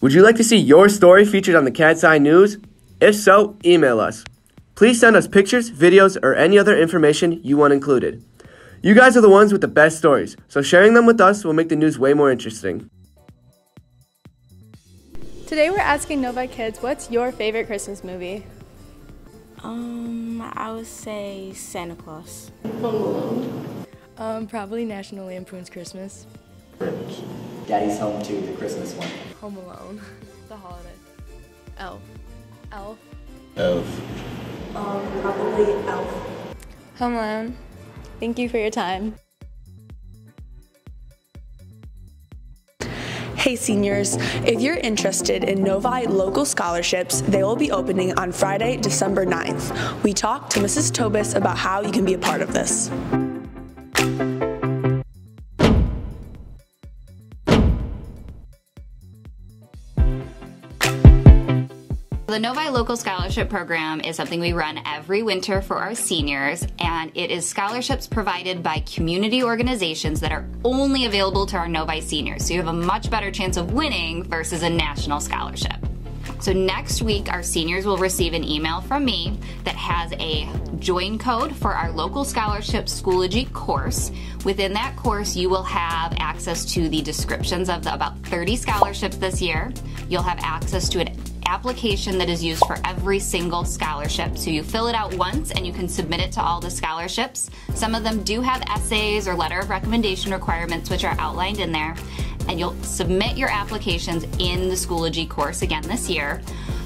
Would you like to see your story featured on the Cat's Eye News? If so, email us. Please send us pictures, videos, or any other information you want included. You guys are the ones with the best stories, so sharing them with us will make the news way more interesting. Today we're asking Novi kids, what's your favorite Christmas movie? Um, I would say Santa Claus. Home alone? Um, probably National Lampoon's Christmas. Daddy's Home 2, the Christmas one. Home Alone. the Holiday. Elf. Elf. Elf. Um, Home Alone. Thank you for your time. Hey seniors, if you're interested in Novi local scholarships, they will be opening on Friday, December 9th. We talked to Mrs. Tobis about how you can be a part of this. The Novi Local Scholarship Program is something we run every winter for our seniors, and it is scholarships provided by community organizations that are only available to our Novi seniors. So you have a much better chance of winning versus a national scholarship. So next week, our seniors will receive an email from me that has a join code for our local scholarship Schoology course. Within that course, you will have access to the descriptions of the about 30 scholarships this year. You'll have access to an application that is used for every single scholarship. So you fill it out once and you can submit it to all the scholarships. Some of them do have essays or letter of recommendation requirements, which are outlined in there. And you'll submit your applications in the Schoology course again this year.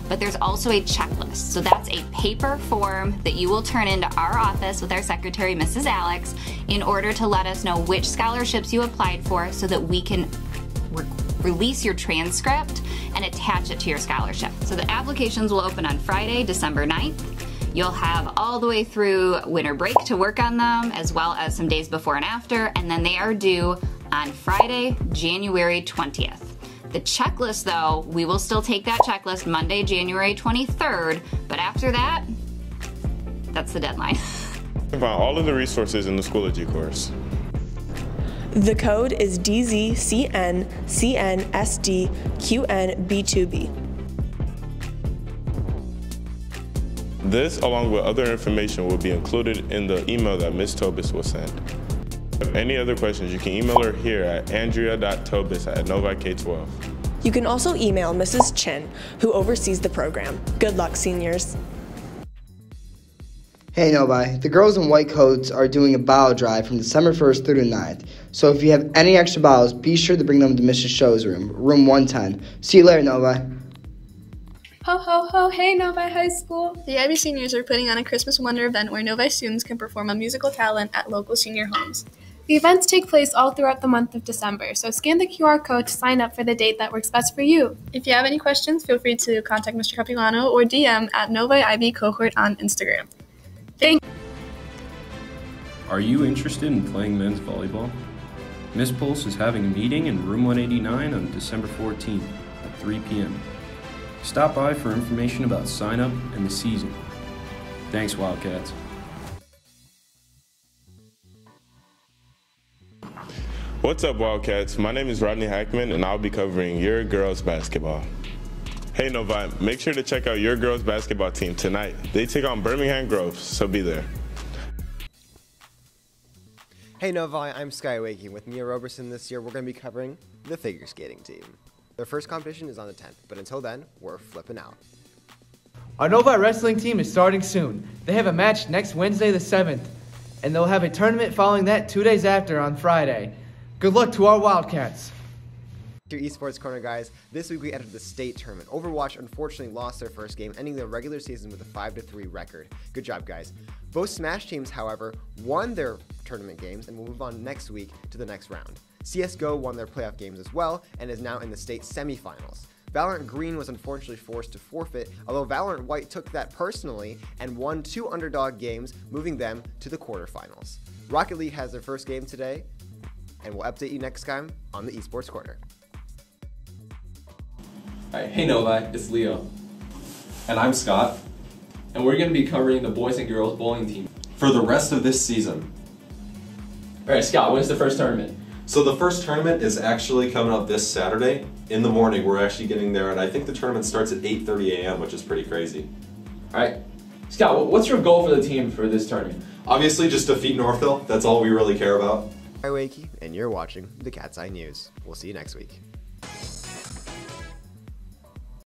But there's also a checklist. So that's a paper form that you will turn into our office with our secretary, Mrs. Alex, in order to let us know which scholarships you applied for so that we can re- release your transcript and attach it to your scholarship. So the applications will open on Friday, December 9th. You'll have all the way through winter break to work on them, as well as some days before and after, and then they are due on Friday, January 20th. The checklist, though, we will still take that checklist Monday, January 23rd, but after that, that's the deadline. You can find all of the resources in the Schoology course. The code is DZCNCNSDQNB2B. This, along with other information, will be included in the email that Ms. Tobis will send. If any other questions, you can email her here at andrea.tobis at novik12. You can also email Mrs. Chin, who oversees the program. Good luck, seniors. Hey Novi, the girls in white coats are doing a bottle drive from December 1st through the 9th. So if you have any extra bottles, be sure to bring them to Mrs. Show's room, room 110. See you later, Novi. Ho ho ho, hey Novi High School! The IB seniors are putting on a Christmas Wonder event where Novi students can perform a musical talent at local senior homes. The events take place all throughout the month of December, so scan the QR code to sign up for the date that works best for you. If you have any questions, feel free to contact Mr. Capilano or DM at Novi IB Cohort on Instagram. Thank Are you interested in playing men's volleyball? Miss Pulse is having a meeting in room 189 on December 14th at 3 p.m. Stop by for information about sign up and the season. Thanks, Wildcats. What's up, Wildcats? My name is Rodney Hackman, and I'll be covering your girls basketball. Hey, Novi, make sure to check out your girls basketball team tonight. They take on Birmingham Grove, so be there. Hey Novi, I'm Sky Waking. With Mia Roberson this year, we're going to be covering the figure skating team. Their first competition is on the 10th, but until then, we're flipping out. Our Novi wrestling team is starting soon. They have a match next Wednesday, the 7th, and they'll have a tournament following that two days after on Friday. Good luck to our Wildcats. Your esports corner, guys. This week we entered the state tournament. Overwatch unfortunately lost their first game, ending their regular season with a 5 3 record. Good job, guys. Both Smash teams, however, won their tournament games and will move on next week to the next round. CSGO won their playoff games as well and is now in the state semifinals. Valorant Green was unfortunately forced to forfeit, although Valorant White took that personally and won two underdog games, moving them to the quarterfinals. Rocket League has their first game today, and we'll update you next time on the Esports Corner. Alright, hey Novi, it's Leo. And I'm Scott. And we're going to be covering the boys and girls bowling team for the rest of this season. Alright, Scott, when's the first tournament? So the first tournament is actually coming up this Saturday in the morning. We're actually getting there, and I think the tournament starts at 8:30 a.m., which is pretty crazy. All right, Scott, what's your goal for the team for this tournament? Obviously, just defeat Northville. That's all we really care about. I'm Wakey, and you're watching the Cat's Eye News. We'll see you next week.